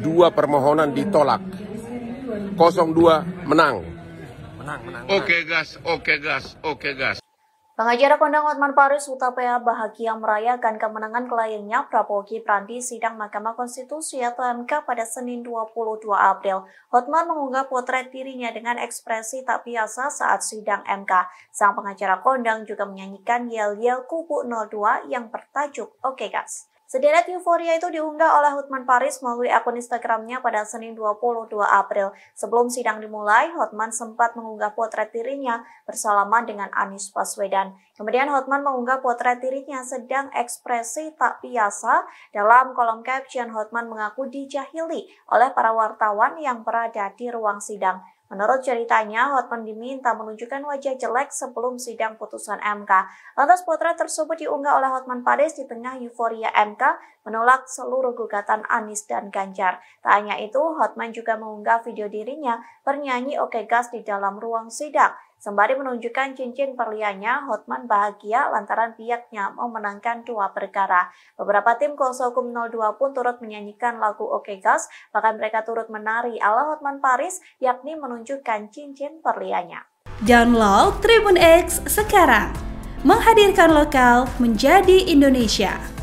dua permohonan ditolak. 02 menang. Menang, menang. Oke gas, oke gas, oke gas. Pengacara kondang Hotman Paris Utapaya bahagia merayakan kemenangan kliennya Prabowo Gibran di sidang Mahkamah Konstitusi atau MK pada Senin 22 April. Hotman mengunggah potret dirinya dengan ekspresi tak biasa saat sidang MK. Sang pengacara kondang juga menyanyikan yel-yel kubu 02 yang bertajuk Oke Gas. Sederet euforia itu diunggah oleh Hotman Paris melalui akun Instagramnya pada Senin 22 April. Sebelum sidang dimulai, Hotman sempat mengunggah potret dirinya bersalaman dengan Anies Baswedan. Kemudian Hotman mengunggah potret dirinya sedang ekspresi tak biasa. Dalam kolom caption, Hotman mengaku dijahili oleh para wartawan yang berada di ruang sidang. Menurut ceritanya, Hotman diminta menunjukkan wajah jelek sebelum sidang putusan MK. Lantas potret tersebut diunggah oleh Hotman Paris di tengah euforia MK menolak seluruh gugatan Anies dan Ganjar. Tak hanya itu, Hotman juga mengunggah video dirinya bernyanyi Oke Gas di dalam ruang sidang. Sembari menunjukkan cincin perliannya, Hotman bahagia lantaran pihaknya memenangkan dua perkara. Beberapa tim kuasa hukum 02 pun turut menyanyikan lagu Oke Gas, bahkan mereka turut menari ala Hotman Paris, yakni menunjukkan cincin perliannya. Download Tribun X sekarang, menghadirkan lokal menjadi Indonesia.